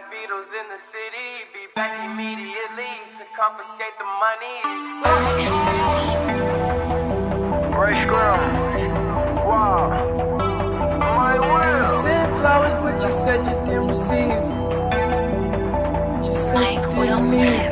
Beatles in the city. Be back immediately to confiscate the monies. Rae Sremmurd. Wow. My will. Sent flowers, but you said you didn't receive. But you said Mike you didn't Will need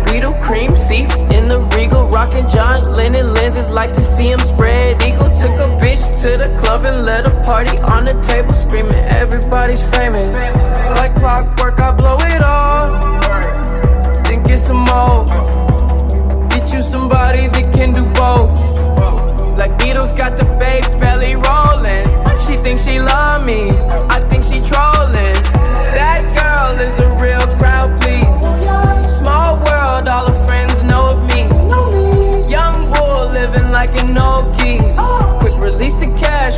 cream seats in the Regal, rocking John Lennon lenses, like to see him spread eagle. Took a bitch to the club and let a party on the table, screaming everybody's famous. Like clockwork, I blow it all, then get some more. Get you somebody that can do both. Like Beatles got the babes belly rolling. She thinks she